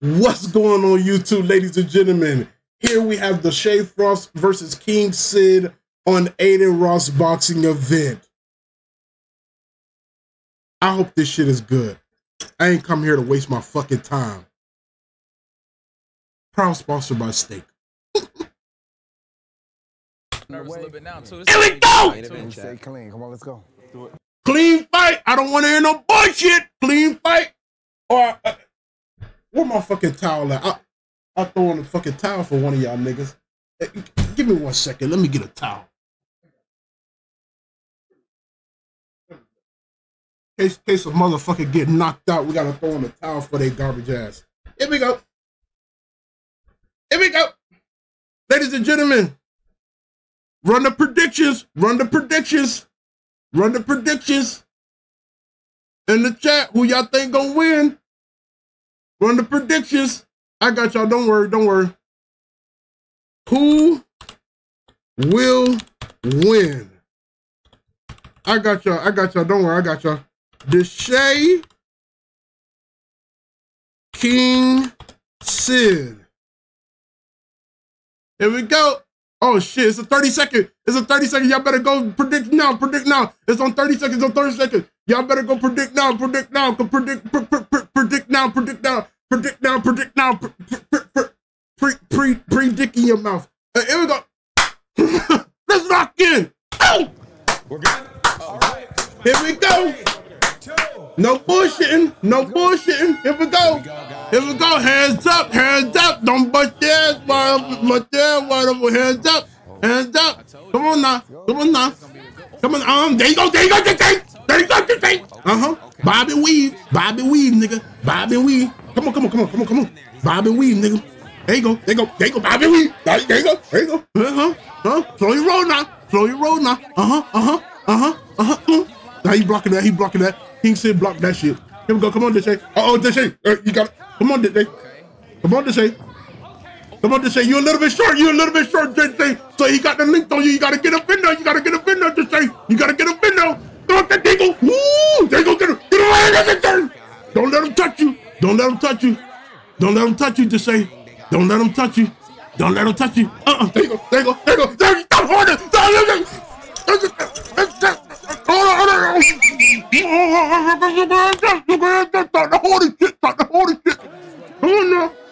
What's going on YouTube, ladies and gentlemen? Here we have Deshae Frost versus King Cid on Adin Ross boxing event. I hope this shit is good. I ain't come here to waste my fucking time. Proud sponsored by Stake. nervous a little bit now too. Here we go! Stay clean. Come on, let's go. Clean fight. I don't want to hear no bullshit. Clean fight. Or uh, where my fucking towel at? I, I throw in a fucking towel for one of y'all niggas. Hey, give me one second. Let me get a towel. Case case a motherfucker get knocked out, we gotta throw in a towel for their garbage ass. Here we go. Here we go. Ladies and gentlemen, run the predictions. Run the predictions. Run the predictions in the chat. Who y'all think gonna win? Run the predictions. I got y'all. Don't worry. Don't worry. Who will win? I got y'all. I got y'all. Don't worry. I got y'all. Deshae King Cid. Here we go. Oh shit, it's a 30 second. It's a 30 second. Y'all better go predict now. Predict now. It's on 30 seconds. On 30 seconds. Y'all better go predict now. Predict now. Predict. Pr- pr- pr- predict now. Predict now. Predict now. Predict now. Pre pre pre pre dick in your mouth. Uh, here we go. Let's lock in. Oh. We're good. All right. Here we go. No bullshitting. No bullshitting. Here we go. Here we go. Hands up. Hands Come on now. Come on. Um. There you go. There you go. There you go. There you go. There go. Uh huh. Bobby Weave. Bobby Weave, nigga. Bobby Weave. Come on. Come on. Come on. Come on. Come on. Bobby Weave, nigga. There you go. There you go. There you go. Bobby Weave. There you go. There you go. Uh huh. Huh. Slow your roll now. Slow your roll now. Uh huh. Uh huh. Uh huh. Uh huh. Uh. Now he blocking that. He blocking that. King Cid block that shit. Here we go. Come on, Deshae. Uh oh, Deshae. Uh, you got it. Come on, Deshae. Come on, Deshae. Come on, Deshae. you're a little bit short. you're a little bit short, Deshae. So he got the link on you. You gotta get up in there. You gotta get up in there, Deshae. You gotta get up in there. Don't let that go. Woo! You. Get him. Get there. Don't let him touch you. Don't let him touch you. Don't let him touch you, Deshae. Don't let him touch you. Don't let him touch you. Uh-uh. There you go. There you go. There you go. There you go. Stop holding. Stop holding. Hold on, hold on. Stop the holding shit. Stop the holding shit. Come on now. Come on now.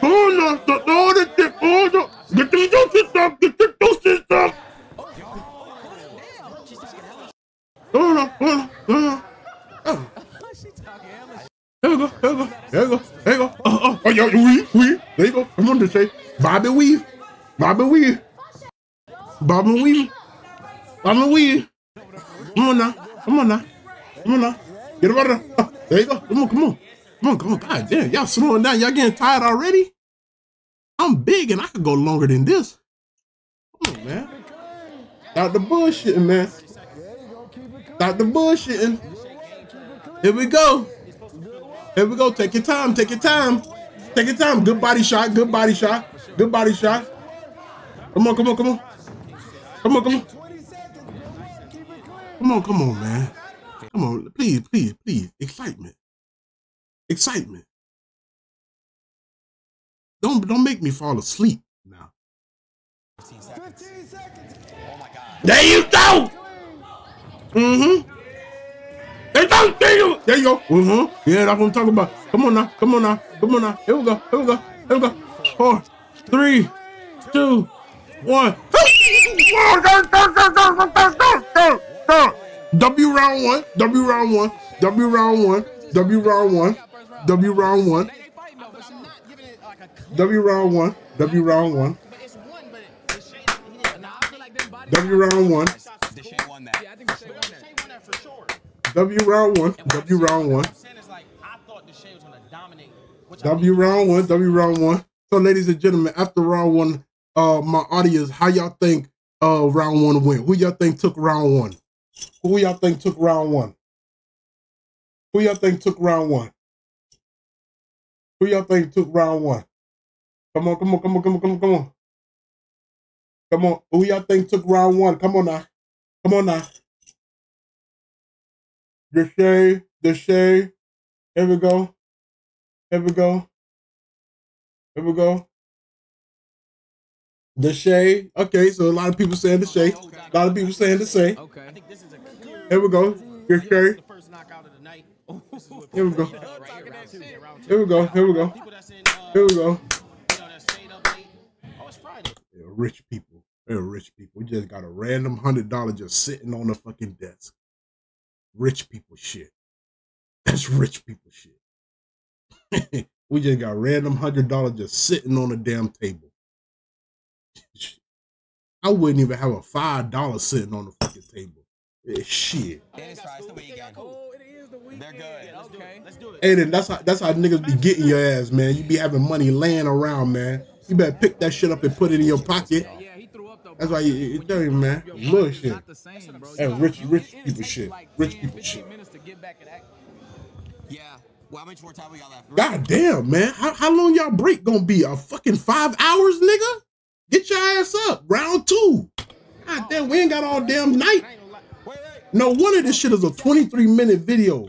Stop the holding shit. Hold on. Get the doses up. Get the doses up. Now. Come on now. Oh. There we go. There we go. There we go. There you go. Oh, oh, oh, yo, weave, weave. There you go. Come on, to say Bobby Weave. Bobby Weave. Bobby Weave. Bobby Weave. Come on now. Come on now. Come on now. Get him out of there. Oh, there you go. Come on, come on. Come on, come on. God damn. Y'all slowing down. Y'all getting tired already? I'm big and I could go longer than this. Come on, man. Stop the bullshitting, man. Stop the bullshitting. Here we go. Here we go. Take your time. Take your time. Take your time. Good body shot. Good body shot. Good body shot. Come on, come on, come on. Come on, come on. Come on, come on, man. Come on. Please, please, please. Excitement. Excitement. Don't don't make me fall asleep now. 15 seconds. There you go. Mm-hmm. There you go. There you go. There you go. Mm-hmm. Yeah, that's what I'm talking about. Come on now. Come on now. Come on now. Here we go. Here we go. Here we go. Four, three, two, one. W round one. W round one. W round one. W round one. W round one. W round one. W round one. W round one. Deshae won that. Yeah, I think Deshae won that. Deshae won that for sure. W round one. W round one. I'm saying is like I thought Deshae was gonna dominate. Which I W think- round one. W round one. So, ladies and gentlemen, after round one, uh, my audience, how y'all think uh round one went? Who y'all think took round one? Who y'all think took round one? Who y'all think took round one? Who y'all think took round one? Come on, come on, come on, come on, come on, come on. Come on. Who y'all think took round one? Come on now. Come on now. Deshae, Deshae. Here we go. Here we go. Here we go. Deshae. Okay, so a lot of people saying Deshae. A lot of people saying Deshae. Okay. think this is a clear. Here we go. Good Here we go. here, round two, yeah, round two. Here we go. Here we go. People that's in, uh, Here we go. you know, that stayed up late. Oh, it's Friday. They're rich people. They're rich people. We just got a random hundred dollar just sitting on the fucking desk. Rich people shit. That's rich people shit. we just got random hundred dollar just sitting on the damn table. I wouldn't even have a five dollar sitting on the fucking table. Eh, Shit. Dennis Fry's the weekend. It is the weekend. They're good. Let's Okay. it. Let's do it. Hey, then that's how that's how niggas be getting your ass, man. You be having money laying around, man. You better pick that shit up and put it in your pocket. Yeah, he threw up though. That's why you, you tell you, man. your Look shit. not bro. Hey, rich- rich people shit. Rich people shit. minutes to get back in act- Yeah. Well, how much more time we got left? God damn, man. How, how long y'all break gonna be? A fucking five hours, nigga? Get your ass up. Round two. God damn, we ain't got all damn night. I ain't gonna lie. Wait, wait. No wonder this shit is a 23 minute video.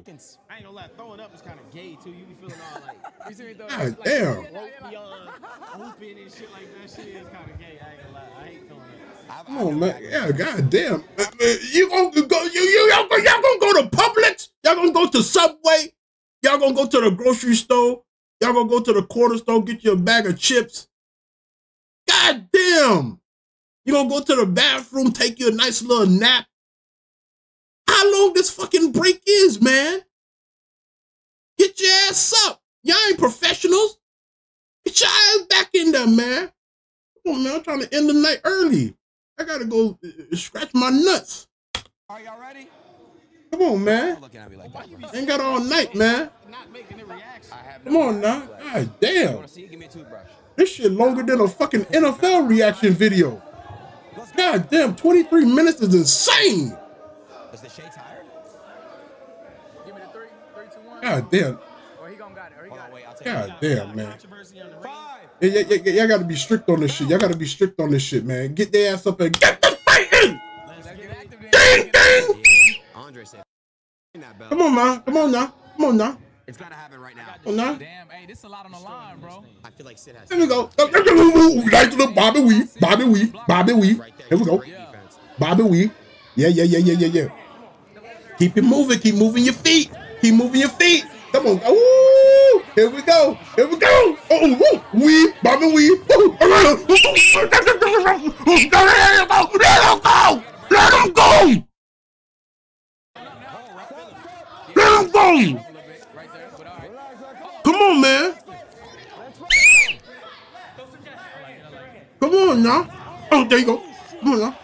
I ain't gonna lie. Throwing up is kind of gay too. You be feeling all like. You see me throw God it? Like, damn. rope beyond hooping and shit like that. Shit is kind of gay. I ain't gonna lie. I hate doing that. I've- Come on, man. Yeah, god damn. Uh, uh, You gonna go, you, you, y'all, gonna- y'all gonna go to Publix? Y'all gonna go to Subway? Y'all gonna go to the grocery store? Y'all gonna go to the corner store, get you a bag of chips? God damn. You gonna go to the bathroom, take you a nice little nap? How long this fucking break is, man? Get your ass up. Y'all ain't professionals. Get your ass back in there, man. Come on, man. I'm trying to end the night early. I gotta go uh, scratch my nuts. Are y'all ready? Come on, man. Looking at me like that. you bro. be Ain't got all night, man. not making a reaction? I have Come on now. toothbrush. God damn. want see? Give me a toothbrush. This shit longer than a fucking NFL reaction video. Let's. God damn, 23 minutes is insane. Is Deshae tired? Give me the three, three, two, one. God damn. Or he gonna got it. Or he got on, it. wait. I'll take God it. damn, man. Controversy on the ring. Five. Yeah, yeah, yeah, yeah, y'all gotta be strict on this shit. Y'all gotta be strict on this shit, man. Get their ass up and get the fight in. Let's Let's get get it. active then. Ding, ding. Andre said. "Ring That bell. Come on, man. Come on now. Come on now. It's gotta happen right now. Come on now. Damn, hey, this is a lot on the line, bro. I feel like Cid has. Here we go. Right to the Bobby Weave. Bobby Weave. Bobby Weave. Right there. Here we go. Great defense. Bobby Weave. Yeah, yeah, yeah, yeah, yeah, yeah. Keep it moving. Keep moving your feet. Keep moving your feet. Come on. Ooh, here we go. Here we go. Oh, oh woo. Weave. Bobby. Woo. Let him go. Let him go. Let go. Come on, man. Come on now. Oh, there you go. Come on now.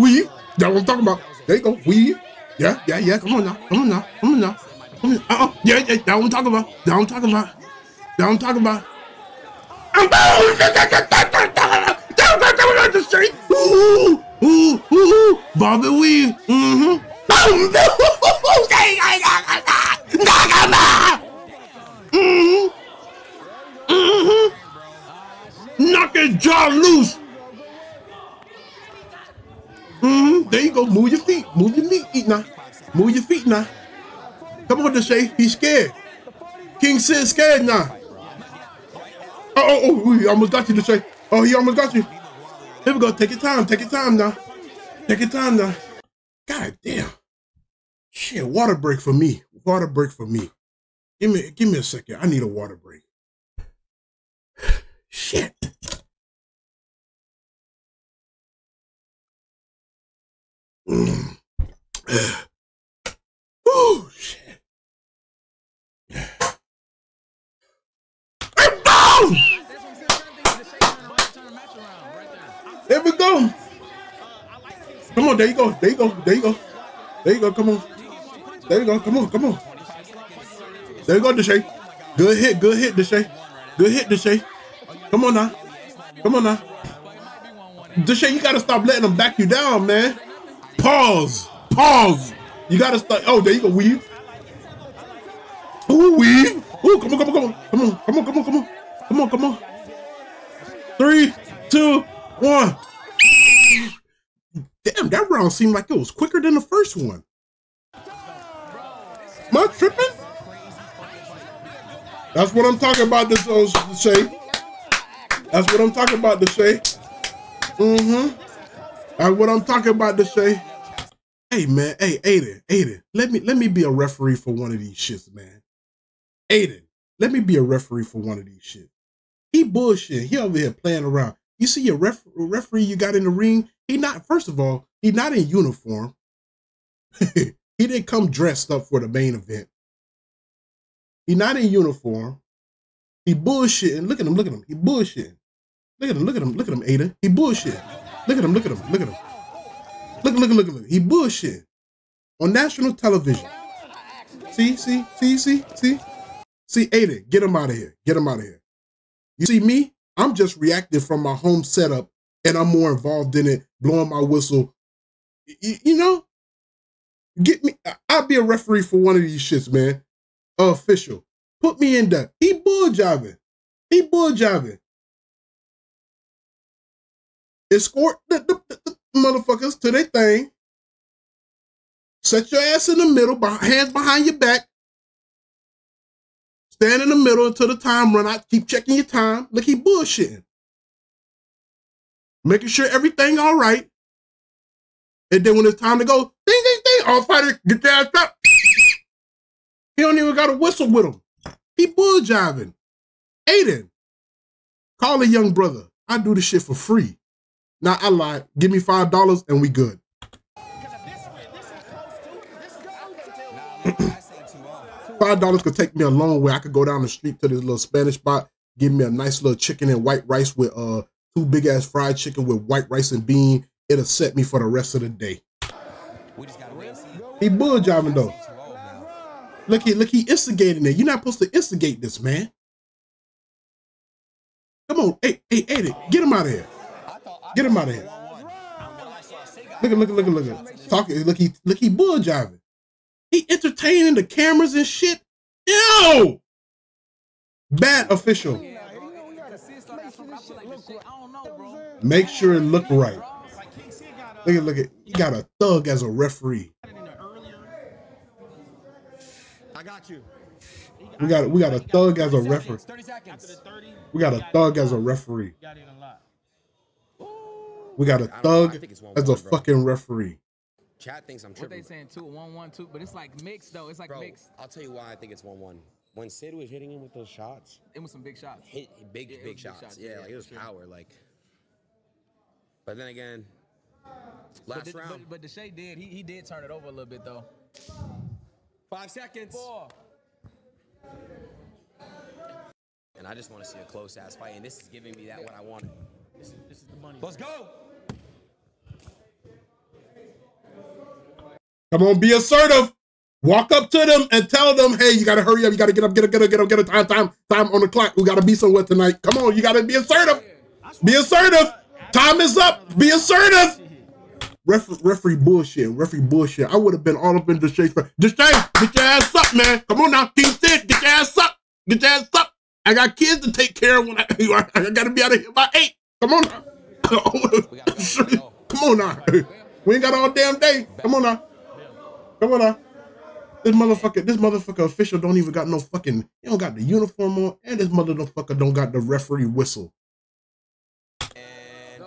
Weave. That's what I'm talking about. There you go. Weave. Yeah, yeah, yeah. Come on now. Come on now. Come on now. Come on. Uh-uh. Yeah, yeah. That's what I'm talking about. What I'm talking about. What I'm talking about. Ooh, ooh, ooh, Bobby Weave. Mm-hmm. Mm-hmm. Mm-hmm. Knock his jaw loose. Mm-hmm. There you go. Move your feet. Move your feet now. Move your feet now. Come on, Deshae. He's scared. King Cid scared now. Oh, oh, oh, we almost got you, Deshae. Oh, he almost got you. Here we go. Take your time. Take your time now. Take your time now. God damn. Shit, water break for me. Water break for me. Give me give me a second. I need a water break. Shit. Oh, around right there. We go. Come on, there you go. There you go. There you go. There you go. Come on. There you go. Come on. Come on. There you go, Deshae. Good hit. Good hit, Deshae. Good hit, Deshae. Come on now. Come on now. Deshae, you gotta stop letting them back you down, man. Pause. Pause. You gotta start. Oh, there you go. Weave. Ooh, weave. Ooh, come on, come on, come on. Come on, come on, come on, come on. Come on. Three, two, one. Damn, that round seemed like it was quicker than the first one. Am I tripping? That's what I'm talking about, this uh, Shay. That's what I'm talking about to say. Mm-hmm. That's what I'm talking about to say. Hey man, hey Adin, Adin, let me let me be a referee for one of these shits, man. Adin, let me be a referee for one of these shits. He bullshit. He over here playing around. You see your ref- referee you got in the ring. He not. First of all, he not in uniform. he didn't come dressed up for the main event. He not in uniform. He bullshitting. Look at him. Look at him. He bullshitting. Look at him. Look at him. Look at him, Adin. He bullshit. Look at him. Look at him. Look at him. Look, look, look, look. He bullshit on national television. See, see, see, see, see, see, Adin, get him out of here. Get him out of here. You see me? I'm just reacting from my home setup, and I'm more involved in it, blowing my whistle. You, you know, get me. I'll be a referee for one of these shits, man. Official, put me in there. He bull jobbing. He bull jobbing. Escort the, the, the, motherfuckers to their thing. Set your ass in the middle, hands behind your back. Stand in the middle until the time run out. Keep checking your time. Look, he bullshitting. Making sure everything all right. And then when it's time to go, ding, ding, ding, all fighters get their ass up. he don't even got a whistle with him. He bull jiving. Adin, call a young brother. I do the shit for free. Now I lied. Give me five dollars and we good. five dollars could take me a long way. I could go down the street to this little Spanish spot, give me a nice little chicken and white rice with uh two big ass fried chicken with white rice and bean. It'll set me for the rest of the day. He bull jobbing though. Look he look he instigating it. You're not supposed to instigate this, man. Come on, hey, hey, Eddie, get him out of here. Get him out of here. Look at, look at, look at, look at. Talking, look, he, look, he bull jiving. He entertaining the cameras and shit. Ew! Bad official. Make sure it look right. Look at, look at. He got a thug as a referee. I got you. We got, we got a thug as a referee. We got a thug as a referee. We got a thug as a fucking referee. Chat thinks I'm What tripping. they saying two, one, one, two, but it's like mixed though. It's like Bro, mixed. I'll tell you why I think it's 1 1. When Cid was hitting him with those shots, It was some big shots. hit big, Yeah, big was big shots. shots. Yeah, Yeah, like it was for sure. power. Like, but then again, But, last the, round, but, but Deshae did. He, he did turn it over a little bit though. five seconds. Four. And I just want to see a close ass fight, and this is giving me that what I wanted. This is, this is the money. Let's go. Come on, be assertive. Walk up to them and tell them, hey, you gotta hurry up. You gotta get up, get up, get up, get up, get up. Time, time, time on the clock. We gotta be somewhere tonight. Come on, you gotta be assertive. Be assertive. Time is up. Be assertive. Ref, referee bullshit. Referee bullshit. I would have been all up in Deshae's face. Deshae, get your ass up, man. Come on now. King Cid, get your ass up. Get your ass up. I got kids to take care of when I, I gotta be out of here by eight. Come on now. Come on now. We ain't got all damn day. Come on now. Come on now. This motherfucker, this motherfucker official don't even got no fucking, he don't got the uniform on, and this motherfucker don't got the referee whistle. And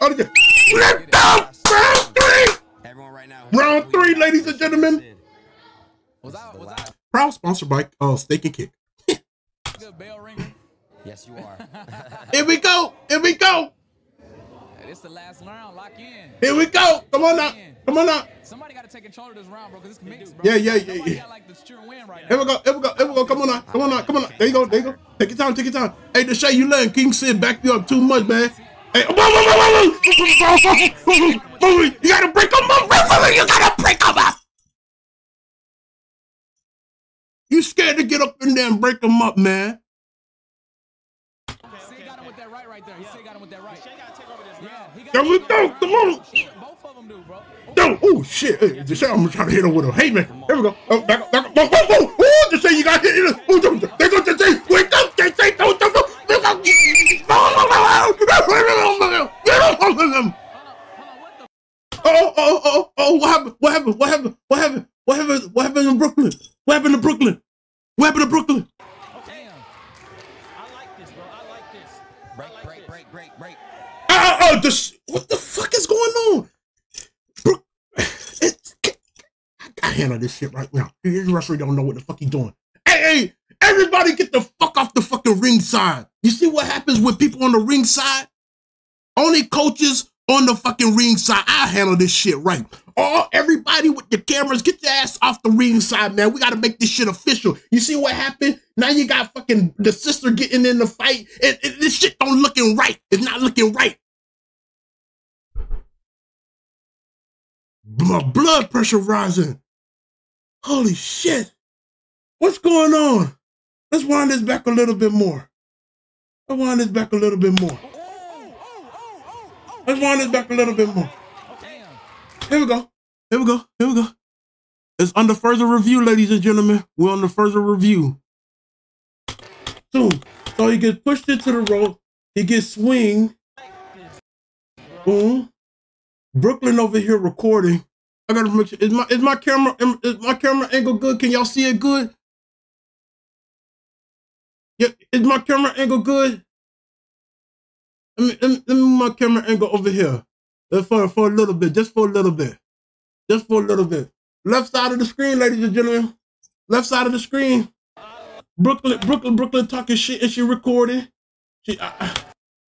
Oh, yeah. Let's go! Round three! everyone right now. Round three, ladies and gentlemen. Was I was I Proud sponsored by uh, Stake and Kick. good bell ringer? Yes, you are. Here we go. Here we go. This the last round. Lock in. Here we go. Come on now. Come on now. Somebody got to take control of this round, bro, because it's mixed, bro. Yeah, yeah, yeah, Nobody yeah. got like the sure win right Here we go. Here we go. Here we go. Come on now. Come on now. Come on now. There you go. There you go. Take your time. Take your time. Hey, Deshae, you letting King Cid back you up too much, man. Hey, whoa, whoa, whoa, whoa, whoa. you gotta break them up. You gotta break them up. You scared to get up in there and break them up, man. Cid got him with that right right there. He Cid got him with that right. That Come round. on. Shit, Both of them do, bro. Yo, oh shit. Hey, Deshae, I'm trying to hit him with a hey man. Here we go. Oh, back up, back up. Whoa, whoa, whoa. Oh, Deshae, you got hit. Oh, don't- there goes Deshae. Wait up, Deshae. Don't, don't, don't. There goes- Oh, oh, oh, oh, what happened? What happened? What happened? What happened? What happened? What happened in Brooklyn? What happened in Brooklyn? What happened in Brooklyn? Damn. I like this, bro. I like like this. Break, I like break, this. break, break, sh- what the fuck is going on? Bro, it's, eh, I handle this shit right now. This referee don't know what the fuck he's doing. Hey, hey, everybody get the fuck off the fucking ring side. You see what happens with people on the ring side? Only coaches on the fucking ring side. I handle this shit right. Oh, everybody with the cameras, get your ass off the ring side, man. We gotta make this shit official. You see what happened? Now you got fucking the sister getting in the fight. It- this shit don't looking right. It's not looking right. My blood pressure rising. Holy shit. What's going on? Let's wind this back a little bit more. Let's wind this back a little bit more. Let's wind this back a little bit more. Here we go. Here we go. Here we go. It's under further review, ladies and gentlemen. We're under further review. Soon. So he gets pushed into the rope. He gets swing. Boom. Brooklyn over here recording. I gotta make sure. Is my is my camera is my camera angle good? Can y'all see it good? Yeah, is my camera angle good? Let me, let me, move my camera angle over here. For, for a little bit, just for a little bit. Just for a little bit. Left side of the screen, ladies and gentlemen. Left side of the screen. Brooklyn, Brooklyn, Brooklyn talking shit and she recording. She, uh,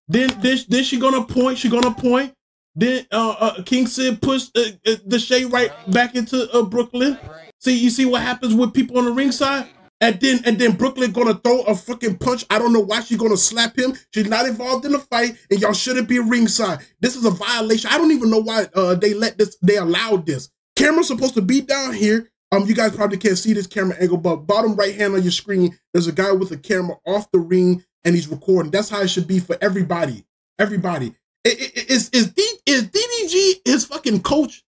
then, then, then she gonna point. She gonna point. Then uh, uh King Cid pushed uh, uh, Deshae right back into uh, Brooklyn. See, you see what happens with people on the ringside, and then and then Brooklyn gonna throw a fucking punch. I don't know why she's gonna slap him. She's not involved in the fight, and y'all shouldn't be ringside. This is a violation. I don't even know why uh, they let this. They allowed this. Camera's supposed to be down here. Um, you guys probably can't see this camera angle, but bottom right hand on your screen, there's a guy with a camera off the ring, and he's recording. That's how it should be for everybody. Everybody. Is is D, is DDG his fucking coach?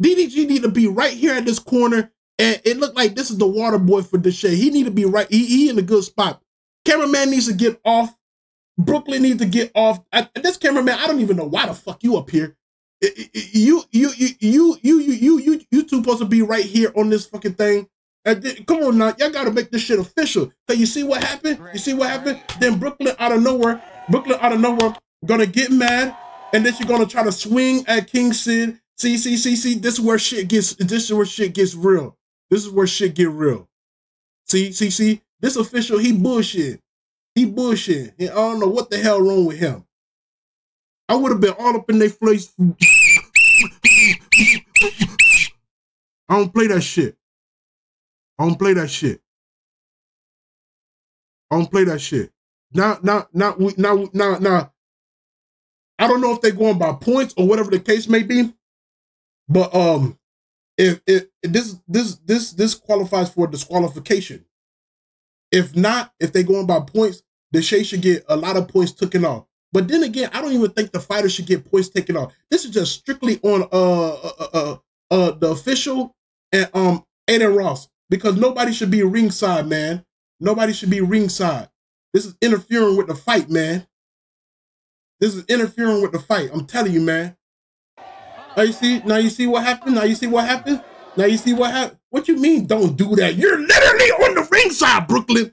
DDG need to be right here at this corner, and it looked like this is the water boy for this. He need to be right. He, he in a good spot. Cameraman needs to get off. Brooklyn needs to get off. I, this cameraman, I don't even know why the fuck you up here. You you you you you you you you two supposed to be right here on this fucking thing. Uh, come on now, y'all gotta make this shit official. Cause you see what happened? You see what happened? Then Brooklyn out of nowhere, Brooklyn out of nowhere gonna get mad, and then she's gonna try to swing at King Cid. See, see, see, see. This is where shit gets. This is where shit gets real. This is where shit get real. See, see, see. This official, he bullshit. He bullshit. I don't know what the hell wrong with him. I would have been all up in their face. I don't play that shit. I don't play that shit. I don't play that shit. Now, now, now, now, now, now. I don't know if they're going by points or whatever the case may be, but um, if if this this this this qualifies for disqualification. If not, if they're going by points, Deshae should get a lot of points taken off. But then again, I don't even think the fighter should get points taken off. This is just strictly on uh uh uh, uh, uh the official and um Adin Ross because nobody should be ringside, man. Nobody should be ringside. This is interfering with the fight, man. This is interfering with the fight. I'm telling you, man. Now you see, now you see what happened. Now you see what happened. Now you see what happened. What you mean? Don't do that. You're literally on the ringside, Brooklyn.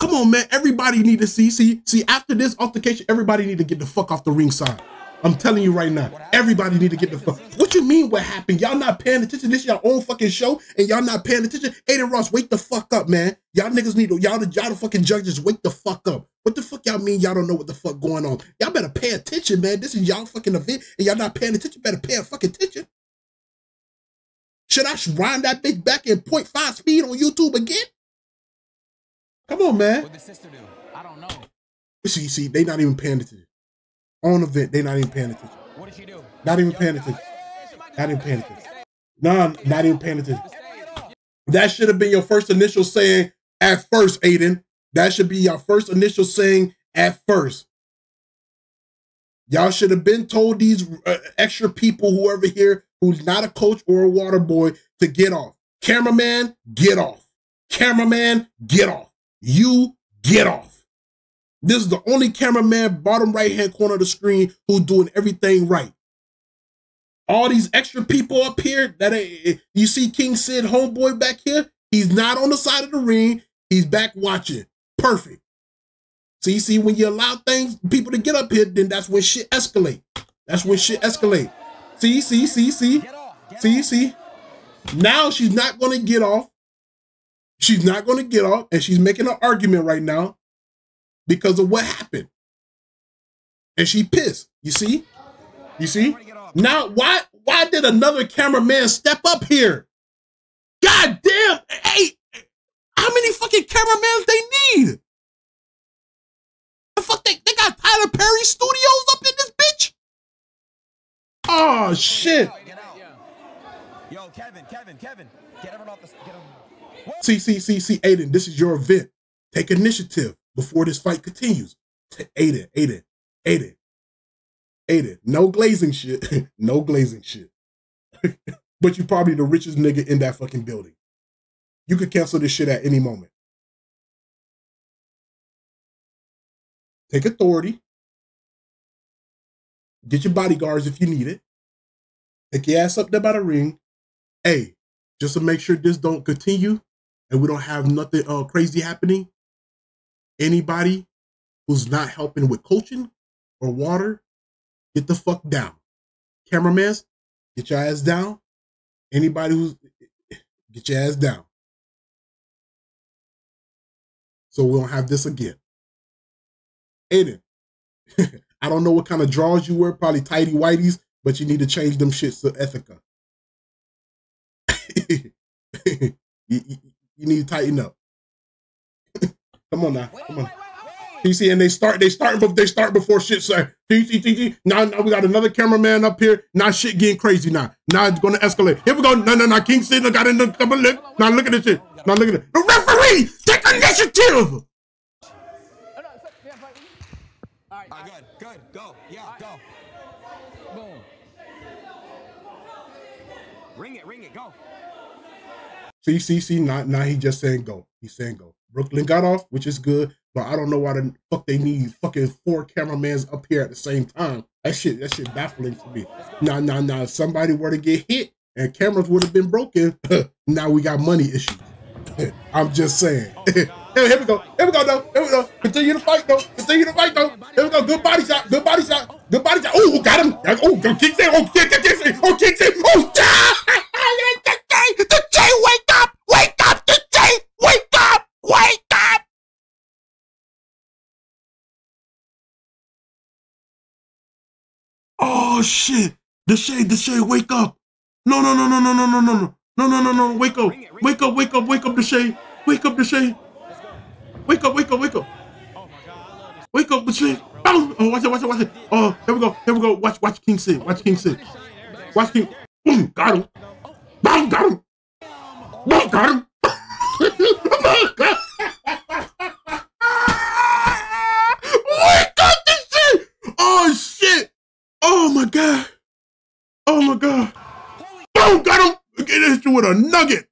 Come on, man. Everybody need to see. See, see. After this altercation, everybody need to get the fuck off the ringside. I'm telling you right now. Everybody need to get the fuck. What you mean? What happened? Y'all not paying attention? This is your own fucking show, and y'all not paying attention. Adin Ross, wake the fuck up, man. Y'all niggas need to. Y'all the y'all the fucking judges. Wake the fuck up. What the fuck y'all mean? Y'all don't know what the fuck going on. Y'all better pay attention, man. This is y'all fucking event, and y'all not paying attention. Better pay fucking attention. Should I wind that bitch back in 0.5 speed on YouTube again? Come on, man. What the sister do? I don't know. See, see, they not even paying attention. On event, they not even paying attention. What did she do? Not even paying attention. Not even paying attention. Nah, not even paying attention. That should have been your first initial saying at first, Adin. That should be your first initial saying at first. Y'all should have been told these uh, extra people, whoever here, who's not a coach or a water boy, to get off. Cameraman, get off. Cameraman, get off. You get off. This is the only cameraman, bottom right hand corner of the screen, who's doing everything right. All these extra people up here that ain't- you see King Cid homeboy back here, he's not on the side of the ring. He's back watching. perfect. So you see, when you allow things, people to get up here, then that's when shit escalate. That's when shit escalate. See, see, see, see, see, see. Now she's not gonna get off. She's not gonna get off, and she's making an argument right now because of what happened. And she pissed. You see? You see? Now, why why did another cameraman step up here? God damn! Hey, how many fucking cameramen they need? The fuck they, they got Tyler Perry Studios up in this bitch? Oh shit! Yo, Kevin, Kevin, Kevin, get everyone off the. Get him. See, see, see, see, Adin, this is your event. Take initiative before this fight continues. T- Adin, Adin, Adin, Adin. No glazing shit. no glazing shit. but you're probably the richest nigga in that fucking building. You could cancel this shit at any moment. Take authority. Get your bodyguards if you need it. Take your ass up there by the ring. Hey, just to make sure this don't continue and we don't have nothing uh, crazy happening. Anybody who's not helping with coaching or water, get the fuck down. Cameramans, get your ass down. Anybody who's get your ass down. So we don't have this again. Adin, I don't know what kind of draws you wear, probably tidy whiteys, but you need to change them shits to Ethika. you, you- you need to tighten up. Come on now, come on. You see, and they start, they start, they start before shit. See, see, see. Now, now we got another cameraman up here. Now shit getting crazy. Now, now it's gonna escalate. Here we go. No, no, no. King Sidney got in the couple look. Now look at this shit. Now look at it. The referee, take initiative. No, so- yeah, fight. All right, good, good, go, yeah, go. boom. Ring it, ring it, go. See, see, see. Now, now he just saying go. He's saying go. Brooklyn got off, which is good, but I don't know why the fuck they need fucking four cameramans up here at the same time. That shit, that shit baffling for me. Now, now, now, if somebody were to get hit and cameras would have been broken, now we got money issues. I'm just saying. here, here we go. Here we go, though. Here we go. Continue to fight, though. Continue to fight, though. Here we go. Good body shot. Good body shot. Good body shot. Oh, got him. Oh, go kick there. Oh, kick, kick, kick, kick. Oh, kick there. Oh, the J, the J, wake up, wake up, the J, wake up, wake up. Oh shit! Deshae, the shade, wake up! No, no, no, no, no, no, no, no, no, no, no, no, no, wake up! Wake up, wake up, wake up, Deshae! Wake up, Deshae! Wake up, wake up, wake up! Wake up, Deshae! Boom! Oh, watch it, watch it, watch it! Oh, here we go, here we go. Watch, watch King Cid, watch King Cid. Watch King. Boom, got him. Boom, got him. Boom, got him. Wake up, this shit! Oh! My god! Oh my god! Boom, got him! Get this with a nugget!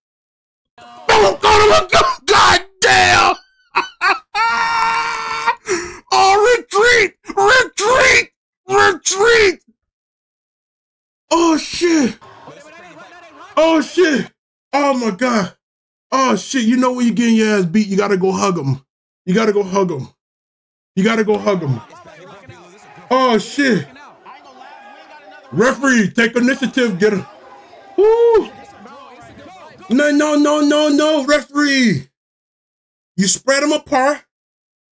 Boom, got him! God damn! oh, retreat! Retreat! Retreat! Oh shit! Oh shit! Oh my god! Oh shit! You know when you're getting your ass beat, you gotta go hug him. You gotta go hug him. You gotta go hug him. Oh shit! Referee, take initiative. Get him. No, no, no, no, no, referee. You spread them apart.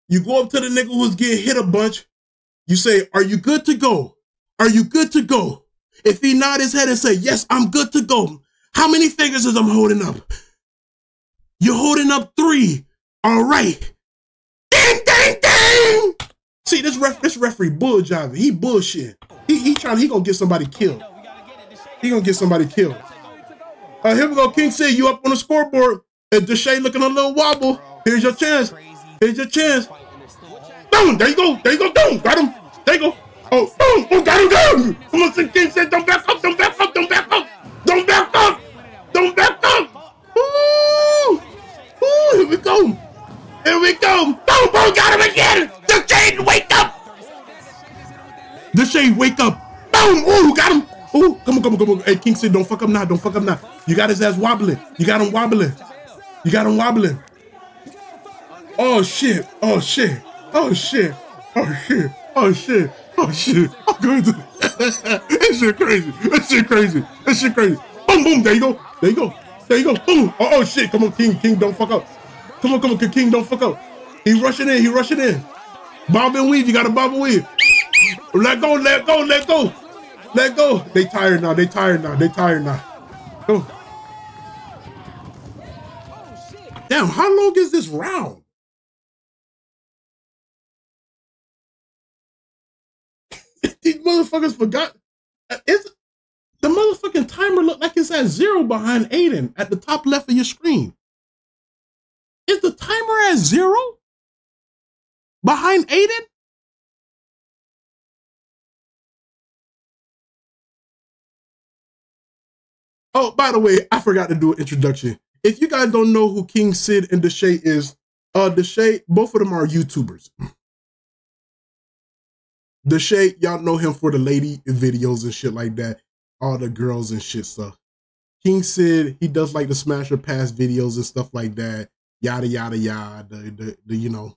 You go up to the nigga who's getting hit a bunch. You say, Are you good to go? Are you good to go? If he nod his head and say, Yes, I'm good to go. How many fingers is I'm holding up? You're holding up three. All right. Ding, ding, ding. See, this ref, this referee bull jiving. He bullshit. He he trying. He gonna get somebody killed. He gonna get somebody killed. Uh, here we go. King Cid you up on the scoreboard. And Deshae looking a little wobble. Here's your chance. Here's your chance. Boom. There you go. There you go. Boom. Got him. There you go. Oh, boom. Oh, got him. Got him. Come on, King Cid, don't back up. Don't back up. Don't back up. Wake up. Boom. Ooh, got him. Ooh, come on, come on, come on. Hey, King Cid, don't fuck up now. Don't fuck up now. You got his ass wobbling. You got him wobbling. You got him wobbling. Oh shit. Oh shit. Oh shit. Oh shit. Oh shit. Oh shit. I'm going to. shit crazy. That shit crazy. That shit crazy. Boom, boom. There you go. There you go. There you go. Boom. Oh, oh shit. Come on, King. King, don't fuck up. Come on, come on, King, don't fuck up. He rushing in. He rushing in. Bob and weave. You got to bob and weave. Let go. Let go. Let go. Let go. They tired now. They tired now. They tired now. Go. Damn, how long is this round? These motherfuckers forgot. It's the motherfucking timer look like it's at zero behind Adin at the top left of your screen. Is the timer at zero behind Adin? Oh, by the way, I forgot to do an introduction. If you guys don't know who King Cid and Deshae is, uh, Deshae, both of them are YouTubers. Deshae, y'all know him for the lady videos and shit like that, all the girls and shit stuff. King Cid, he does like the Smasher pass videos and stuff like that, yada yada yada. The, the, the you know,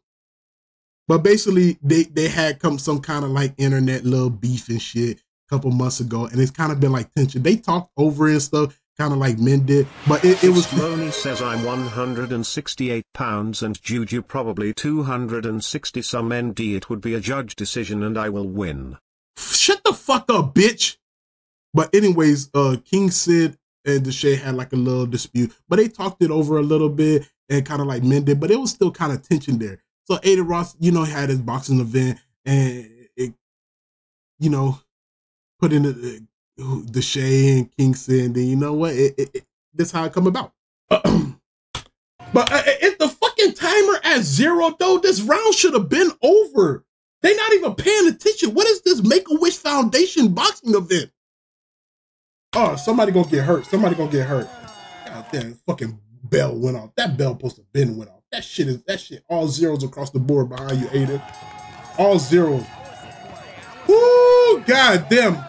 but basically they they had come some kind of like internet little beef and shit couple months ago, and it's kind of been like tension. They talked over and stuff, kind of like men did, but it, it was Moni says I'm 168 pounds and Juju probably 260 some ND. It would be a judge decision and I will win. shut the fuck up, bitch. But anyways, uh, King Cid and Deshae had like a little dispute, but they talked it over a little bit and kind of like mended, but it was still kind of tension there. So Adin Ross, you know, had his boxing event and it, you know, put in Deshae and King Cid, then you know what? It, it, it, this how it come about. but uh, is the fucking timer at zero though? This round should have been over. They not even paying attention. What is this Make a Wish Foundation boxing event? Oh, somebody gonna get hurt. Somebody gonna get hurt. God damn, fucking bell went off. That bell supposed to been went off. That shit is that shit. All zeros across the board behind you, Adin. All zeros. God damn.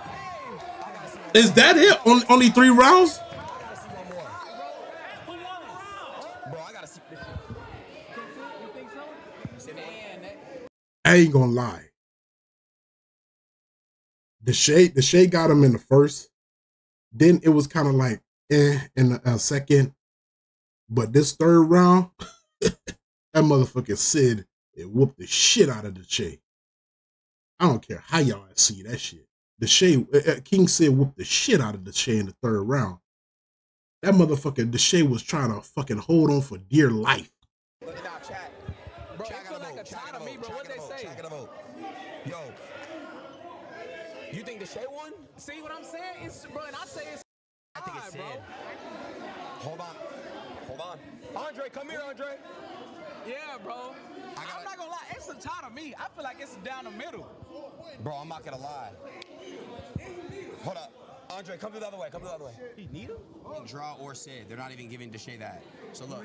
Is that it? Only, only three rounds? I ain't gonna lie. Deshae, the shade got him in the first. Then it was kind of like eh in the uh, second. But this third round, that motherfucker Cid it whooped the shit out of Deshae. I don't care how y'all see that shit. Deshae, uh, uh, King Cid whooped the shit out of Deshae in the third round. That motherfucker, Deshae was trying to fucking hold on for dear life. Look at now, chat. Bro, Chat you gotta like a chat child me, bro. What they say? chat gotta vote. Yo. You think Deshae won? See what I'm saying? It's bro, and I say it's I think it's high, Cid. bro. Hold on. Hold on. Andre, come here, Andre. Yeah, bro. I gotta- I'm not gonna lie, it's a tie to me. I feel like it's down the middle. Bro, I'm not gonna lie. Hold up. Andre, come through the other way. Come through the other way. He need him? Draw or Cid. They're not even giving Deshae that. So look.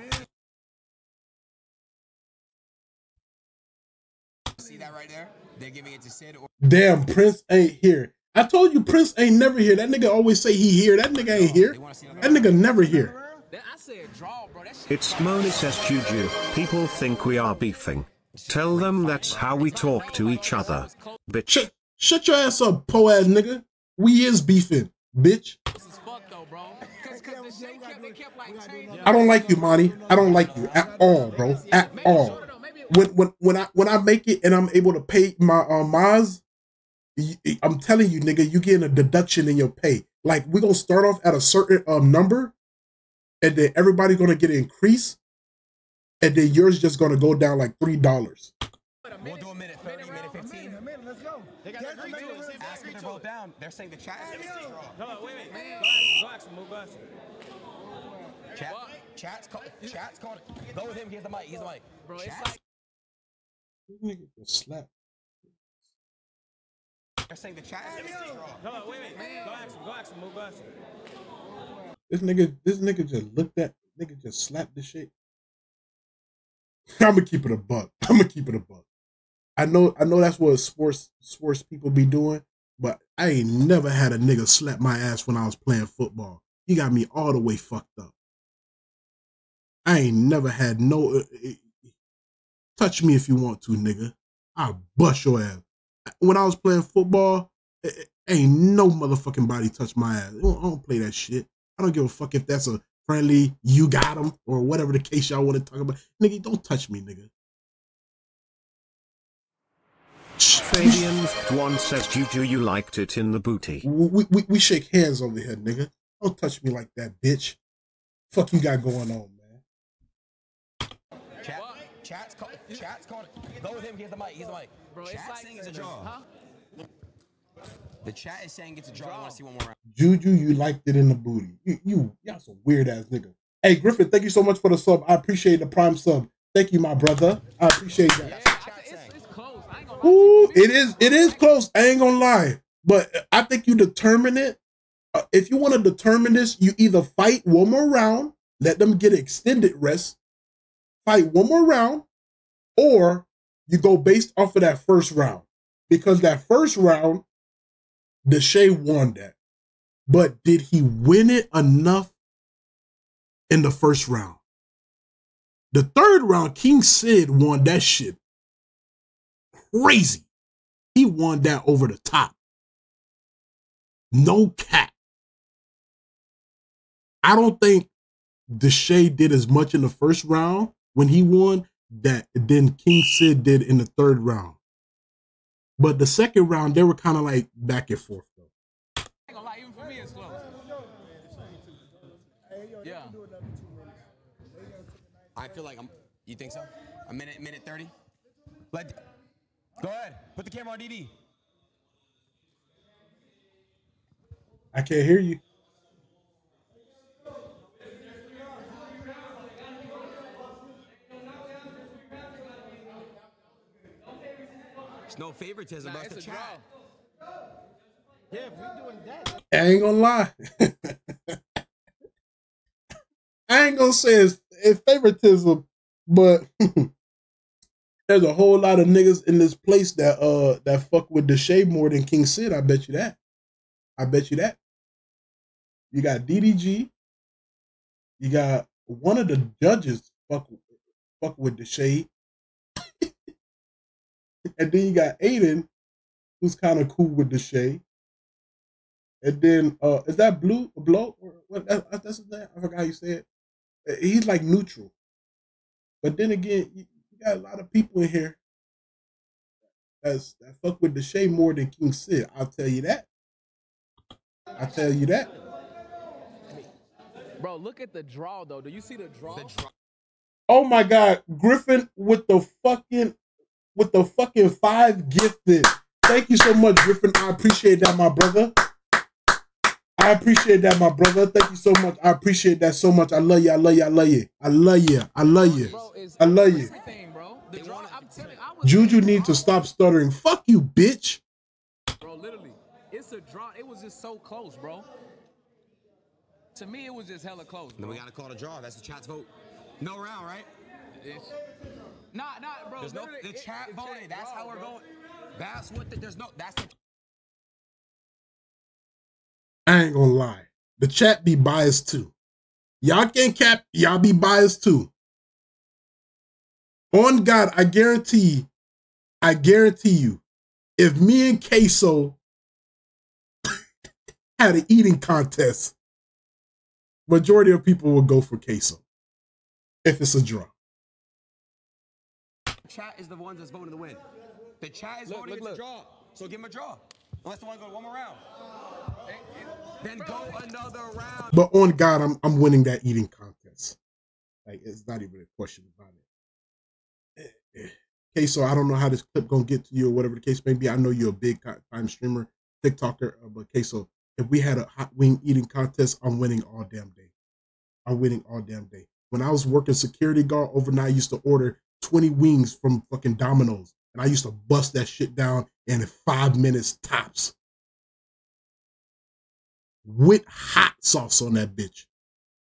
See that right there? They're giving it to Cid or Damn, Prince ain't here. I told you Prince ain't never here. That nigga always say he here. That nigga ain't here. That nigga never here. Then I said draw, bro. That shit. It's Moni says Juju. People think we are beefing. Tell them that's how we talk to each other. Bitch. Shut, shut your ass up, po ass nigga. We is beefing, bitch. I don't like you, Monty. I don't like you at all, bro. At all. When when when I when I make it and I'm able to pay my uh, Maz, I'm telling you, nigga, you getting a deduction in your pay. Like we're gonna start off at a certain um number, and then everybody's gonna get an increase, and then yours just gonna go down like three dollars. we'll do a minute 30, minute 15. minute, let's go. They got to agree to it. See Ask agree if to they're it. both down. They're saying the chat is gonna. No, wait, wait. Go ask, go ask. Move, go ask him. Chat, chat's called. Chat's called. Go with him. He's the mic. He's the mic. Bro, it's like This nigga just slap. they're saying the chat is gonna. No, wait, wait. Go ask him. Go ask him. Move, go ask him. This nigga, this nigga just looked at nigga just slapped the shit. I'm gonna keep it a buck. I'm gonna keep it a buck. I know, I know that's what sports sports people be doing, but I ain't never had a nigga slap my ass when I was playing football. He got me all the way fucked up. I ain't never had no. uh, uh, touch me if you want to, nigga. I'll bust your ass. When I was playing football, ain't no motherfucking body touch my ass. I don't, I don't play that shit. I don't give a fuck if that's a friendly, you got him, or whatever the case y'all want to talk about. Nigga, don't touch me, nigga. Fabian's one says Juju you liked it in the booty. We, we, we shake hands over here, nigga. Don't touch me like that, bitch. Fuck you got going on, man. Chat, chat's called. Chat's called. Go with him. Here's the mic. Here's the mic. Bro, it's Chat's like saying it's a draw. Huh? The chat is saying it's a draw. I want to see one more round. Juju, you liked it in the booty. You, you y'all some weird ass nigga. Hey, Griffin, thank you so much for the sub. I appreciate the prime sub. Thank you, my brother. I appreciate that. Yeah, I chat's it's, it's close. I ain't gonna lie Ooh, it is. It is close. I ain't gonna lie, but I think you determine it. Uh, if you want to determine this, you either fight one more round, let them get extended rest, fight one more round, or you go based off of that first round because that first round, Deshae won that. But did he win it enough in the first round? The third round, King Cid won that shit crazy. He won that over the top. No cap. I don't think Deshae did as much in the first round when he won that than King Cid did in the third round. But the second round, they were kind of like back and forth though. I ain't gonna lie, even for me, it's close. Yeah. I feel like I'm. You think so? A minute, minute thirty. Let. Go ahead. Put the camera on DD. I can't hear you. There's no favoritism, Nah, bro. It's it's the a draw. Yeah, if we doing that, I ain't gonna lie. I ain't gonna say it's, it's favoritism, but there's a whole lot of niggas in this place that uh that fuck with Deshae more than King Cid. I bet you that. I bet you that. You got DDG. You got one of the judges fuck fuck with Deshae. And then you got Adin, who's kind of cool with Deshae. And then uh is that blue blow or what that, that's his name? I forgot how you said. Uh, He's like neutral. But then again, you, you got a lot of people in here that's that fuck with Deshae more than King Cid. I'll tell you that. I'll tell you that. Bro, look at the draw though. Do you see the draw? The draw. Oh my god, Griffin with the fucking with the fucking five gifted. Thank you so much, Griffin. I appreciate that, my brother. I appreciate that, my brother. Thank you so much. I appreciate that so much. I love you. I love you. I love you. I love you. I love you. I love you. everything, bro. The draw, I'm telling you, I was Juju need to stop stuttering. Fuck you, bitch. Bro, literally, it's a draw. It was just so close, bro. To me, it was just hella close, Then we gotta call the draw. That's the chat's vote. No round, right? It's- Nah, nah, bro. There's no. The it- chat the voted. That's draw, how we're bro. going. That's what. The, there's no. That's the. I ain't gonna lie. The chat be biased too. Y'all can't cap, y'all be biased too. On God, I guarantee, I guarantee you, if me and Queso had an eating contest, majority of people would go for Queso. If it's a draw. Chat is the ones that's voting to win. The chat is Look, voting look, it's a draw. So give him a draw. Unless they want to go one more round. Then go another round. But on God, I'm I'm winning that eating contest. Like it's not even a question about it. Eh, eh. Okay, so I don't know how this clip gonna get to you or whatever the case may be. I know you're a big time streamer, TikToker, uh, but okay, so if we had a hot wing eating contest, I'm winning all damn day. I'm winning all damn day. When I was working security guard overnight, I used to order 20 wings from fucking Domino's, and I used to bust that shit down in five minutes tops with hot sauce on that bitch.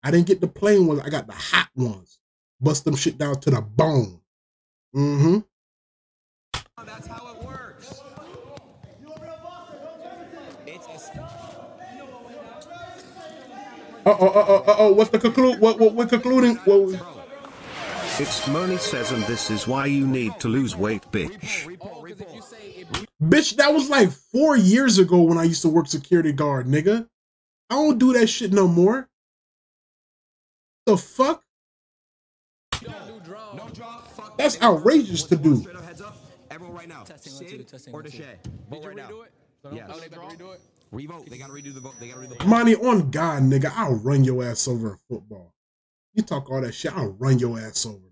I didn't get the plain ones. I got the hot ones. Bust them shit down to the bone. Mm-hmm. That's how it works. It's a. Uh oh, uh oh, uh oh. What's the conclude? What, what we're concluding? What. It's Moni says and this is why you need to lose weight, bitch. Bitch, that was like four years ago when I used to work security guard, nigga. I don't do that shit no more. The fuck? That's outrageous to do. Everyone right now. Testing, one, two, Cid or one, two. Deshae. did Vote right now. it? Yes. Oh, they about to redo it? Revote. They gotta redo the vote. They gotta redo the. Monty, on God, nigga, I'll run your ass over in football. You talk all that shit, I'll run your ass over.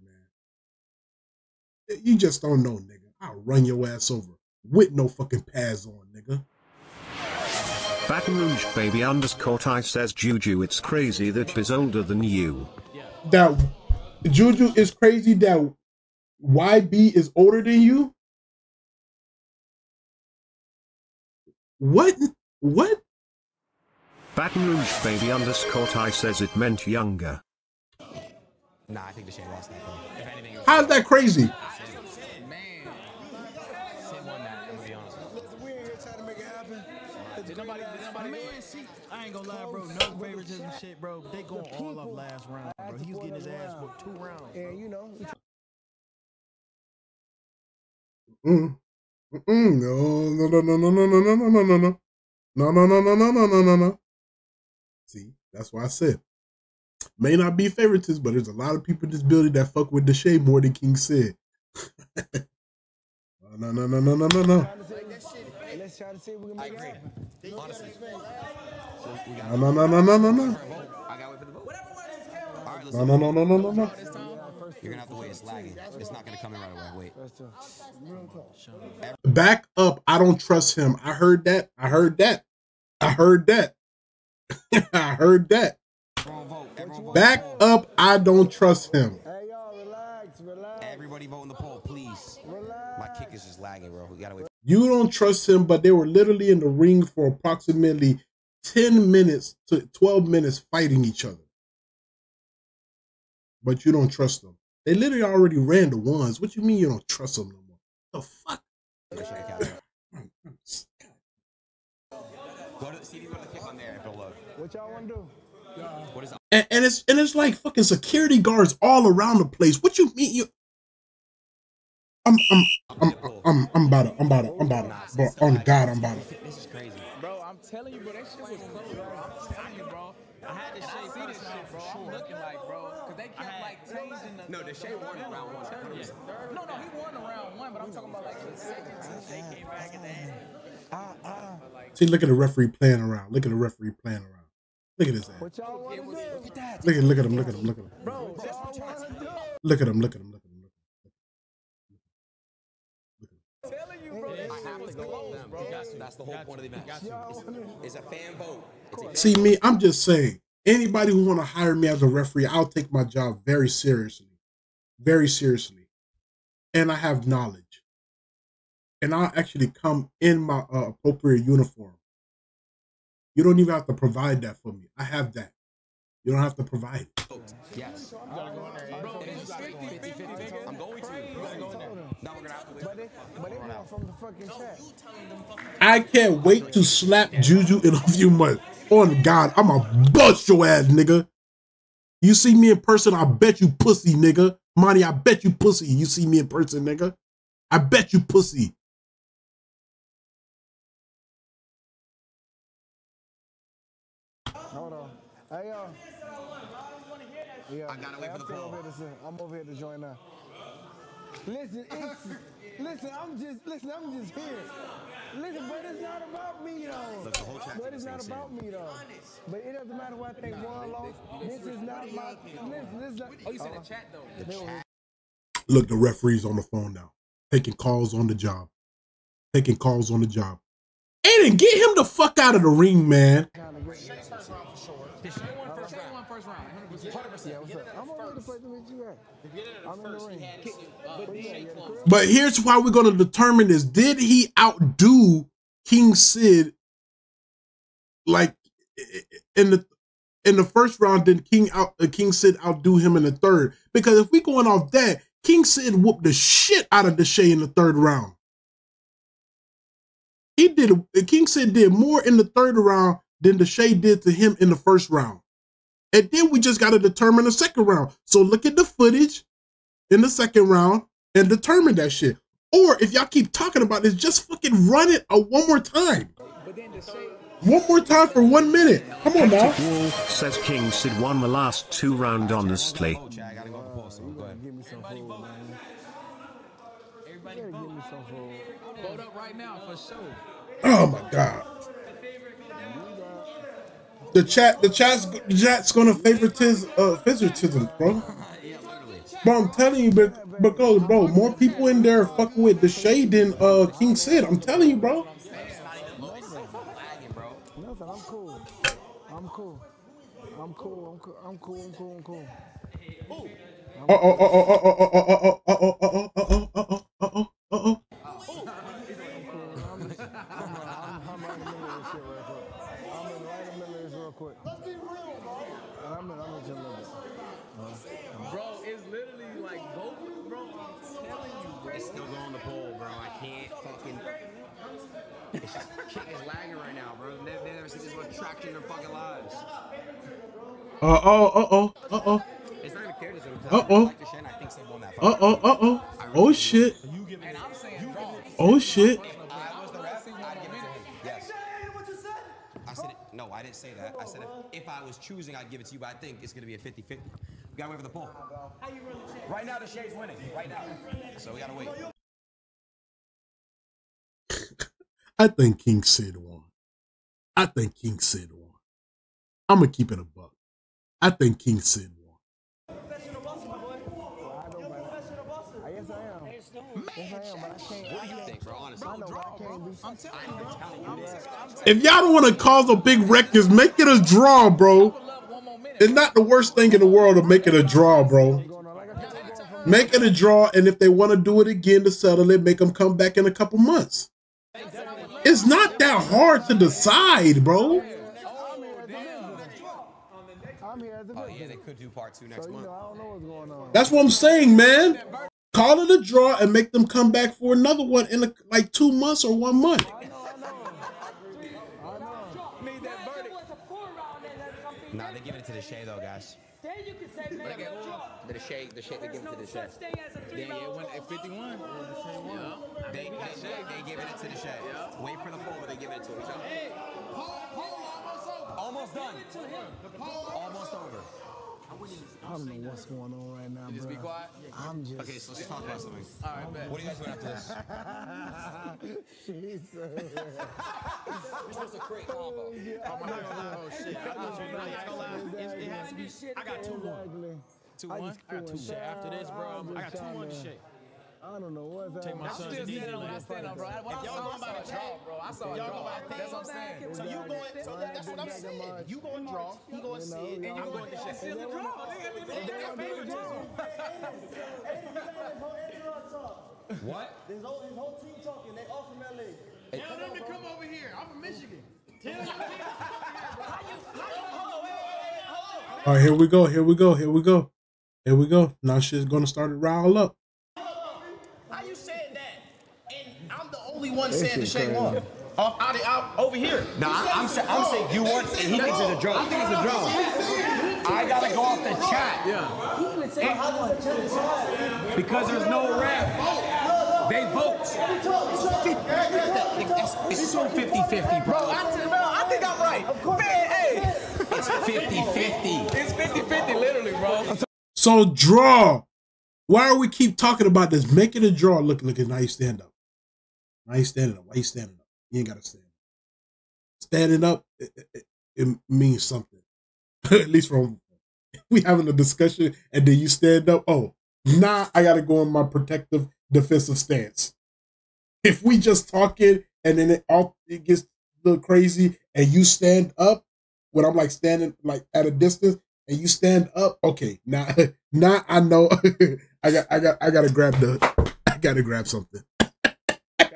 You just don't know, nigga. I'll run your ass over with no fucking pads on, nigga. Baton Rouge baby underscore I says Juju it's crazy that is older than you. That Juju is crazy that YB is older than you. What? What? Baton Rouge baby underscore I says it meant younger. Nah, I think Deshae lost that. Bro. If anything, How's that crazy? Man, Cid won that. I'm gonna be honest. We ain't here trying to make it happen. Did nobody, did nobody Man, see, I ain't gonna lie, bro. No favoritism shit, bro. They going all up last round, bro. He was getting his ass whooped two rounds. And you know, Mm. Mm-mm. No, no, no, no, no, no, no, no, no, no, no. No, no, no, no, no, no, no, no, no. See, that's why I said. May not be favoritism, but there's a lot of people in this building that fuck with Deshae more than King Cid. no, no, no, no, no, no, no. Let's try to see if we can I make it happen. Honestly. No, no, no, no, no, no, no. I gotta wait for the vote. All right, let's No, no, no, no, no, no, no. You're gonna have to wait. It's lagging. It's not gonna come in right away. Wait. Let's do it. Back up. I don't trust him. I heard that. I heard that. I heard that. I heard that. Everyone vote. Everyone vote. Back up. I don't trust him. Hey, y'all, relax, relax, Everybody vote in the poll, please. My kick is just lagging, bro. We gotta wait. You don't trust him, but they were literally in the ring for approximately 10 minutes to 12 minutes fighting each other. But you don't trust them. They literally already ran the ones. What you mean you don't trust them no more? The fuck? Go to see if you go to the kick on there if it'll load. What y'all want to do? And, and it's and it's like fucking security guards all around the place. What you mean you? I'm I'm I'm I'm I'm about to I'm about to I'm about to bro, on God I'm about to. This is crazy. Bro, I'm telling you, bro, that shit was close, bro. I'm telling you, bro. I had to shake see this shit, bro. I'm looking like, bro, because they kept like changing the. No, Deshae won in round one. No, no, he won the round one, but I'm talking about like the second. They came back at the end. Ah, ah. See, look at the referee playing around. Look at the referee playing around. Look at his ass. What y'all want to do? Look at. Look at look at him. Look at him. Look at him. Bro, what y'all want to do? Look at him. Look at him. Look at him. Telling you, bro, that I shit have was to go close, with them. bro. That's, that's the whole point of the event. Y'all It's, a fan vote. A See me, I'm just saying. Anybody who want to hire me as a referee, I'll take my job very seriously, very seriously, and I have knowledge, and I'll actually come in my uh, appropriate uniform. You don't even have to provide that for me. I have that. You don't have to provide it. vote. Yes. It is 50-50. I'm going to. Now we're gonna have to wait. But they, but they want from the fucking chat. I can't wait to slap Juju in a few months. On God, I'm a bust your ass, nigga. You see me in person, I bet you pussy, nigga. Monty, I bet you pussy. You see me in person, nigga. I bet you pussy. Hold on. Hey, y'all. Yeah, I gotta wait for the still poll. over here to sit- I'm over here to join now. Listen, it's, listen, I'm just, listen, I'm just here. Listen, but it's not about me though. Look, the whole chat But it's not about me though. But it doesn't matter what I think one lost. This is not my, listen, this is not. Oh, you said the uh, chat though. The chat. Look, the referee's on the phone now, taking calls on the job. Taking calls on the job. Adin, get him the fuck out of the ring, man. They won first round. They won first round. 100%. Yeah, what's up? I'm over here to play the with you at. I'm in the ring. But yeah, yeah, the But here's why we're going to determine this. Did he outdo King Cid like in the in the first round did King out uh, King Cid outdo him in the third? Because if we going off that, King Cid whooped the shit out of Deshae in the third round. He did King Cid did more in the third round than Deshae did to him in the first round. And then we just got to determine the second round. So look at the footage in the second round and determine that shit. Or if y'all keep talking about this, just fucking run it a one more time. But then the shape. One more time for one minute. Come on now. Wolf says King Cid won the last two round honestly. Chad, I gotta go off the pole, so go ahead. Give me some food, man. Everybody Yeah, vote. give me some food. Vote up right now for sure. Oh my god. The chat, the chat's, the chat's gonna favoritism, uh, favoritism, bro. Yeah, literally. Bro, I'm telling you, but because bro, more people in there fucking with Deshae than uh King Cid. I'm telling you, bro. Lagging, bro. Nothing. I'm cool. I'm cool. I'm cool. I'm cool. I'm cool. I'm cool. I'm cool. Uh oh, uh oh, uh oh, uh oh, uh oh, uh oh, uh oh, uh oh, uh oh, Just, kick is lagging right now, bro. They, they never seen this much traction in their fucking lives. Uh oh, uh oh, uh oh, It's not even won that fight. uh oh, uh oh. Oh shit. Oh shit. No, I didn't say that. I said if, if I was choosing, I'd give it to you, but I think it's going to be a 50 50. We got to wait for the poll. Right now, Deshae's winning. Right now. So we got to wait. I think King Cid won. I think King Cid won. I'm gonna keep it a buck. I think King Cid won. If y'all don't want to cause a big wreck, just make it a draw, bro. It's not the worst thing in the world to make it a draw, bro. Make it a draw, and if they want to do it again to settle it, make them come back in a couple months. It's not that hard to decide, bro. I'm here as a Oh, yeah, they could do part two next So, month. know, know what's going on. That's what I'm saying, man. Call it a draw and make them come back for another one in a, like two months or one month. I know, I know. I know. Need that verdict. Nah, they give it to Deshae, though, guys. Then you can say, man, good job. The shake, the shake they give it to the chef. Then it went at 51. Yeah. They, they, they, they give it to the chef. Yeah. Wait for the pole, but they give it to each other. Hey, pole, pole almost over. Almost done. The pole almost over. I don't know what's going on right now, Just be quiet. I'm just. Okay, so let's talk about something. All right, bet. What are you guys doing after this? Jesus. We're supposed to create combo. Oh, oh, I'm not gonna lie. Oh shit. I thought not gonna lie. It's- It has to be. I got two one. Two I one. I got two couldn't shit. After this, bro, I'm got two one to trying shake. I don't know what's Take my happening. son Still to standing on what I stand on, bro. What I Y'all saw, going I by a the draw, bro. I saw a Y'all draw. go by the That's what I'm saying. So you going? So that, that's what I'm saying. You going draw? He going You know, sit, and y'all- I'm going to shake. Still a draw. Nigga, nigga, nigga, got favoritism. What? His whole, his whole team talking. They all from LA. Tell them to come over here. I'm from Michigan. Tell you. All right, here we go. Here we go. Here we go. Here we go. Now shit's gonna start to rile up. How you saying that? And I'm the only one saying the shake won. Off out, out over here. No, I'm, I'm, saying, I'm saying you want. and he thinks it's a draw. I think it's a draw. I gotta go off the chat. He even said, how does the check decide? Because there's no ref. They vote. It's so 50 50, Bro, bro. I, t- bro, I think I'm right. Man, hey. It's 50 50. It's 50-50, literally, bro. So draw. Why are we keep talking about this? Make it a draw. Look, look at now you stand up. Now ain't standing up. Why you standing up? You ain't gotta stand. up. Standing up, it, it- it means something. at least from we having a discussion and then you stand up. Oh, now I gotta go in my protective defensive stance. If we just talking and then it all it gets a little crazy and you stand up when I'm like standing like at a distance and you stand up, okay, now now I know I got I got I gotta grab the I gotta grab something.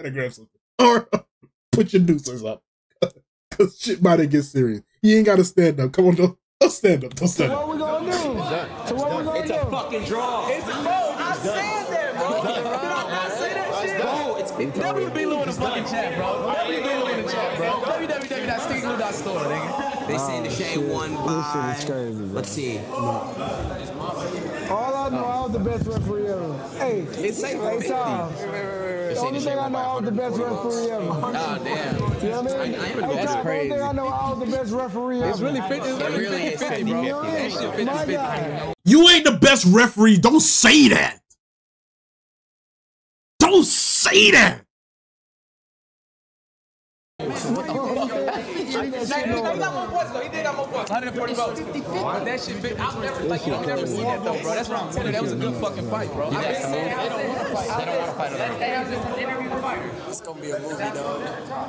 Gotta grab something. Or put your deuces up. Cause shit might get serious. You ain't gotta stand up. Come on, don't, don't stand up. Don't stand up. we gonna do? So what we gonna It's do? a fucking draw. It's bro, I said that, bro. Did I not say that shit? Bro, it's 50 WB Lou in the fucking chat, bro. WB Lou in the chat, bro. www.sticklou.store, nigga. They saying the oh, Shade This shit is crazy, bro. Let's see. All I know I was the best referee ever. Hey, It's safe. hey, 50. Tom. The only thing I know I was the best referee ever. Oh, damn. You know what I mean? I- I- Hey, that's Tom, the only thing I know I was the best referee ever. It's really 50, it's really really is 50, 50, bro. 50-50. That shit 50 50. You ain't the best referee. Don't say that. Don't say that. He got more points though. He did got more points. 140 votes. But that shit, I've never, like, you don't never see that though, bro. That's what I'm telling you. That was a good fucking fight, bro. I've been saying they don't want to fight. They don't want to fight already. It's gonna be a movie, dog.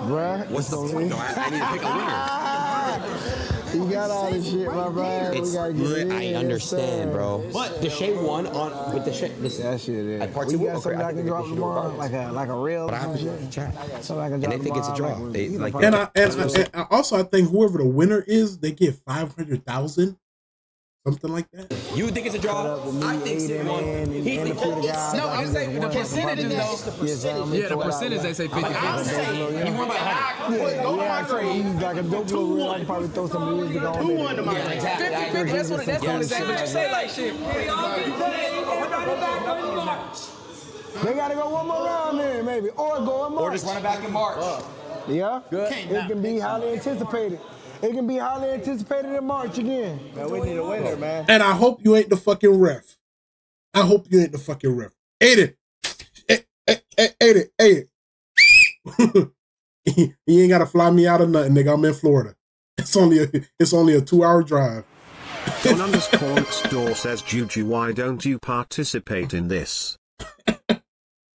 Bruh, What's the point, though? I need to pick a winner. you got all this shit, my brother. It's we gotta get good. in, I understand, sir. bro. But Deshae won on with Deshae. Listen, That shit is. At part we got okay, something I I can drop tomorrow, like a like a real. but I have to shit. chat. Something I can And they think it's a draw. They- like- And I, and, and I also I think whoever the winner is, they get five hundred thousand, something like that. You think it's a draw? I think Cid won. He and think pretty guys. No, I'm saying the percentages though. Yeah, the percentage they say 50 I'm saying he won by half. Yeah, yeah, so he's like a dope little real. I can probably throw some music on. Who won the 50 50, that's what that's what it's saying. But you say like shit. They gotta go one more round then, maybe, or go one more. Or just run it back in March. Yeah, Good. it can be highly anticipated. It can be highly anticipated in March again. Man, we need a winner, man. And I hope you ain't the fucking ref. I hope you ain't the fucking ref. Adin, A- A- A- Adin, Adin. you ain't gotta fly me out of nothing, nigga. I'm in Florida. It's only a it's only a two hour drive. Don underscore next door says Juju, why don't you participate in this?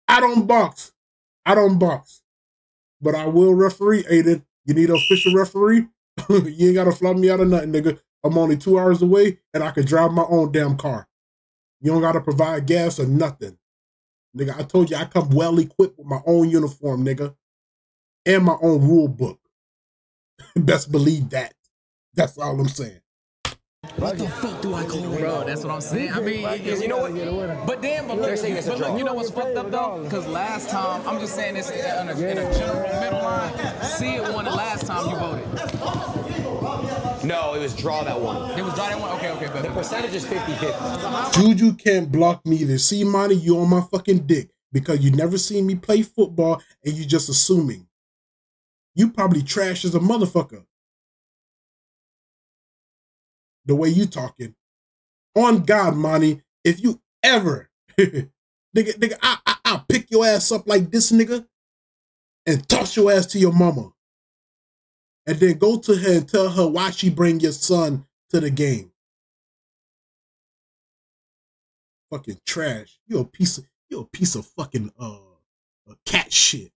I don't box. I don't box. But I will referee, Adin. You need an official referee? You ain't gotta fly me out of nothing, nigga. I'm only two hours away and I can drive my own damn car. You don't gotta provide gas or nothing. Nigga, I told you I come well equipped with my own uniform, nigga. And my own rule book. Best believe that. That's all I'm saying. What the fuck do I call Bro, that's what I'm saying. I mean, it- You know what? But damn, but look, They're saying it's a but look, draw. you know what's fucked up though? Because last time, I'm just saying this in a, in a general middle line. See it won the last time you voted. No, it was draw that one. It was draw that one. Okay, okay, but, but percentage is 50-50. Juju can't block me either. See, Monty, you on my fucking dick because you never seen me play football and you just assuming. You probably trash as a motherfucker. The way you talking. On God, Monty, if you ever, nigga, nigga, I, I, I'll pick your ass up like this, nigga, and toss your ass to your mama. And then go to her and tell her why she bring your son to the game. fucking trash. You're a piece of you're a piece of fucking uh cat shit.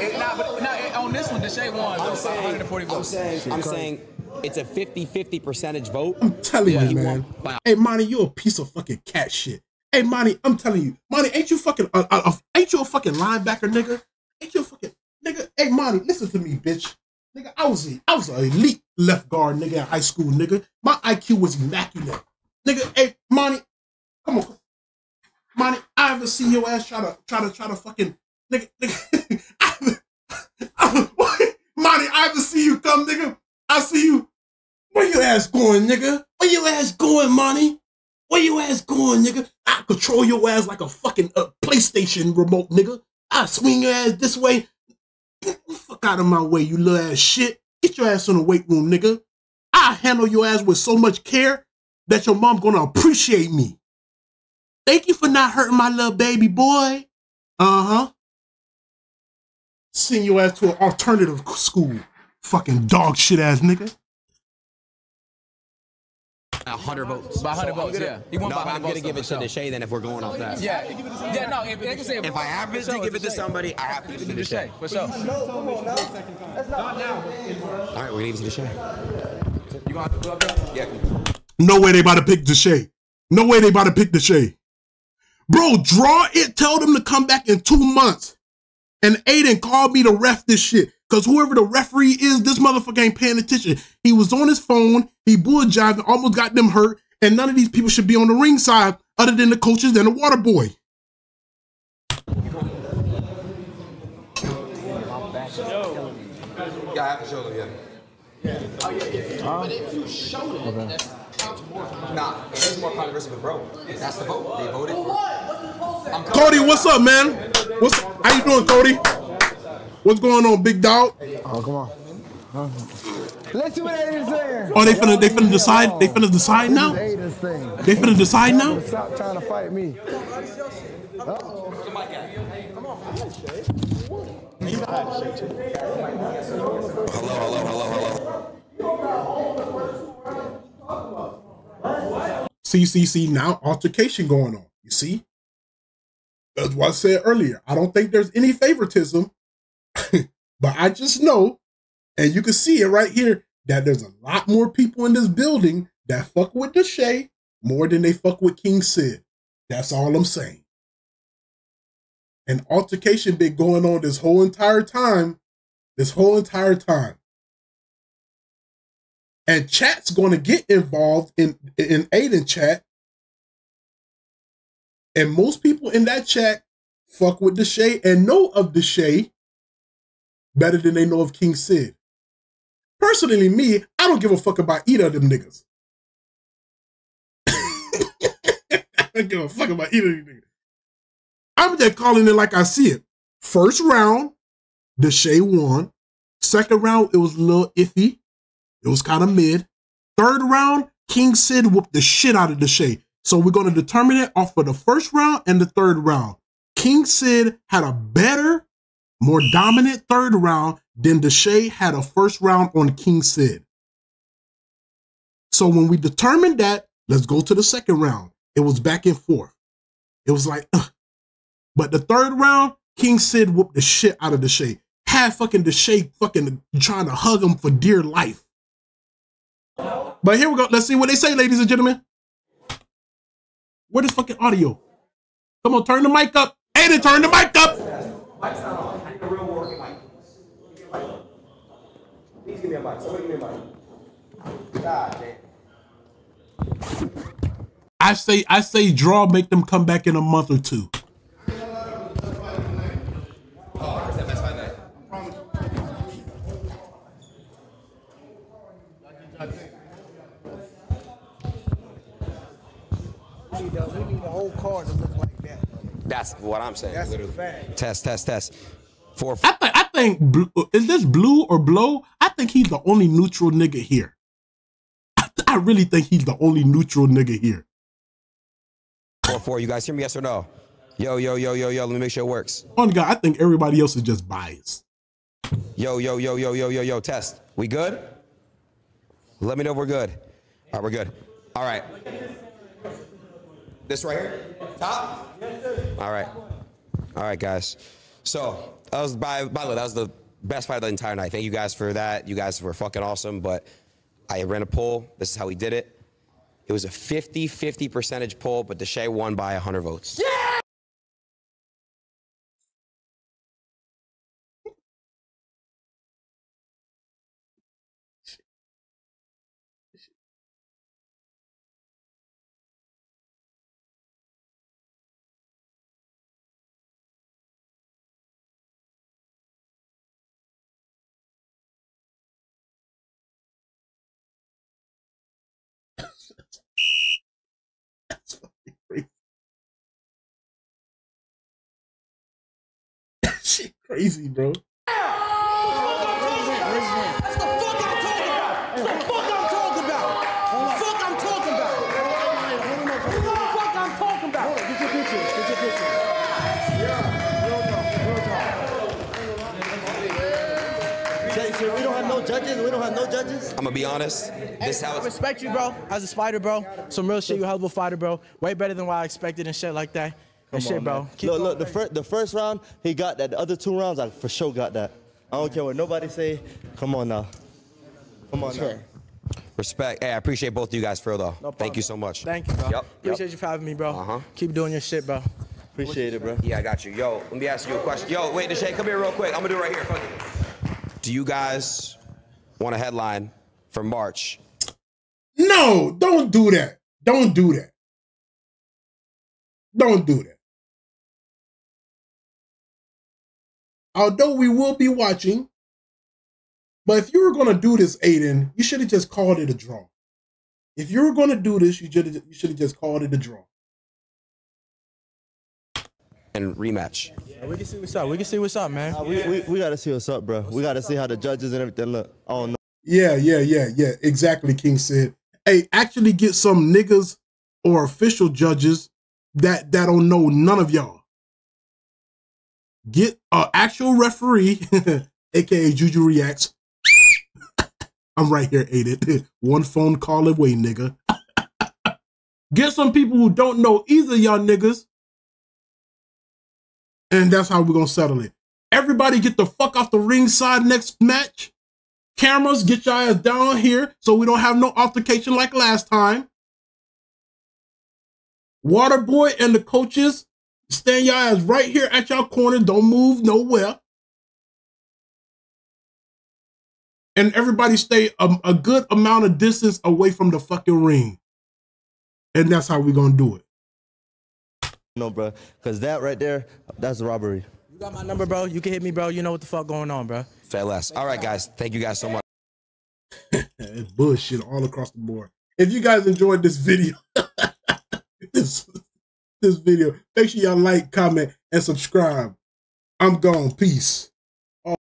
It, nah, but nah, it- on this one, Deshae won. I'm saying, 140 I'm saying, I'm saying it's a 50-50 percentage vote. I'm telling Yeah, you, he man. won Hey, Monty, you're a piece of fucking cat shit. Hey, Monty, I'm telling you, Monty, ain't you fucking uh, uh, uh, ain't you a fucking linebacker, nigga? Ain't you a fucking nigga? Hey, Monty, listen to me, bitch. Nigga, I was a, I was an elite left guard, nigga, in high school, nigga. My IQ was immaculate, nigga. Hey, Monty, come on, Monty. I ever see your ass try to try to try to fucking nigga, nigga. I, I, I see you come, nigga. I see you. Where your ass going, nigga? Where your ass going, Monty? Where your ass going, nigga? I control your ass like a fucking uh, PlayStation remote, nigga. I swing your ass this way. Fuck out of my way, you little ass shit. Get your ass in the weight room, nigga. I handle your ass with so much care that your mom gonna appreciate me. Thank you for not hurting my little baby boy. Uh-huh. Send your ass to an alternative school. Fucking dog shit ass nigga. A 100 votes. By 100 So I'm votes, gonna- yeah. He won no, by I'm gonna votes, give it to for Deshae then if we're going off that. Yeah, yeah, no. If, like I said, If I have to give it to somebody, I have to give it to Deshae. for sure. No, come on now. That's not All right, we're gonna give it to Deshae. You gonna have to up there? Yeah. No way they about to pick Deshae. No way they about to pick Deshae. Bro, draw it. Tell them to come back in two months. And Adin called me to ref this shit. Cause whoever the referee is, this motherfucker ain't paying attention. He was on his phone. He bull jived and almost got them hurt. And none of these people should be on the ring side other than the coaches and the water boy. Yeah, I have to show them, yeah. Nah, it is more controversial with bro. That's the vote. They voted for. Cody, what's up, man? What's how you doing, Cody? What's going on, big dog? Oh, come on. Let's see what Adin's saying. Oh, they finna they finna decide. They finna decide now. This is Adin's thing. They finna decide now. Stop trying to fight me. Hello, hello, hello, hello. See, see, see. Now altercation going on. You see. That's what I said earlier. I don't think there's any favoritism, but I just know, and you can see it right here, that there's a lot more people in this building that fuck with Deshae more than they fuck with King Cid. That's all I'm saying. An altercation been going on this whole entire time. This whole entire time. And chat's going to get involved in in Adin chat. And most people in that chat fuck with Deshae and know of Deshae better than they know of King Cid. Personally, me, I don't give a fuck about either of them niggas. I don't give a fuck about either of them niggas. I'm just calling it like I see it. First round, Deshae won. Second round, it was a little iffy. It was kind of mid. Third round, King Cid whooped the shit out of Deshae. So we're going to determine it off of the first round and the third round. King Cid had a better, more dominant third round than Deshae had a first round on King Cid. So when we determined that, let's go to the second round. It was back and forth. It was like, ugh. but the third round, King Cid whooped the shit out of Deshae. Had fucking Deshae fucking trying to hug him for dear life. But here we go. Let's see what they say, ladies and gentlemen. Where is fucking audio? Come on, turn the mic up. Adin, turn the mic up. Mic's not on. I need a real working mic. Please give me a mic. Somebody give me a mic. God damn. I say, I say, draw, make them come back in a month or two. Need the whole card to look like that. That's what I'm saying. That's a literally. fact. Test, test, test. Four. I think, I think, Blue- is this blue or blow? I think he's the only neutral nigga here. I, I really think he's the only neutral nigga here. Four, four. You guys hear me? Yes or no? Yo, yo, yo, yo, yo. Let me make sure it works. On God, I think everybody else is just biased. Yo, yo, yo, yo, yo, yo, yo. Test. We good? Let me know if we're good. All right, we're good. All right. This right here? Top? All right. All right, guys. So that was by by the way, that was the best fight of the entire night. Thank you guys for that. You guys were fucking awesome. But I ran a poll. This is how we did it. It was a 50-50 percentage poll, but Deshae won by 100 votes. Yeah! Jay, so we don't have no judges? We don't have no judges? I'm gonna be honest. This I respect you, bro. As a spider, bro. Some real shit. You a hell of a fighter, bro. Way better than what I expected and shit like that. And shit, bro. Keep look, look, the man. first the first round, he got that. The other two rounds, I for sure got that. I don't care what nobody say. Come on now. Come on now. Respect. Hey, I appreciate both of you guys for real though. No Thank you so much. Thank you, bro. Yep. yep. Appreciate you for having me, bro. Uh-huh. Keep doing your shit, bro. Appreciate it, bro. Yeah, I got you. Yo, let me ask you a question. Yo, wait, Deshae, come here real quick. I'm gonna do it right here. Fuck it. Do you guys want a headline for March? No, don't do that. Don't do that. Don't do that. Although we will be watching, but if you were going to do this, Adin, you should have just called it a draw. If you were going to do this, you should you should have just called it a draw. And rematch. Yeah, We can see what's up. We can see what's up, man. Uh, we, we, we got to see what's up, bro. We got to see how the judges and everything look. I don't. Yeah, yeah, yeah, yeah. Exactly, King Cid. Hey, actually get some niggas or official judges that that don't know none of y'all. Get an actual referee, aka Juju Reacts. I'm right here, Adin. One phone call away, nigga. get some people who don't know either y'all niggas. And that's how we're gonna settle it. Everybody get the fuck off the ringside next match. Cameras, get your ass down here so we don't have no altercation like last time. Waterboy and the coaches, stand your ass right here at your corner. Don't move nowhere. And everybody stay a, a good amount of distance away from the fucking ring. And that's how we're gonna do it. No, bro. Because that right there, that's robbery. You got my number, bro. You can hit me, bro. You know what the fuck going on, bro. Fat less. All right, guys. Thank you guys so much. it's bullshit all across the board. If you guys enjoyed this video, this this video, make sure y'all like, comment, and subscribe. I'm gone. Peace.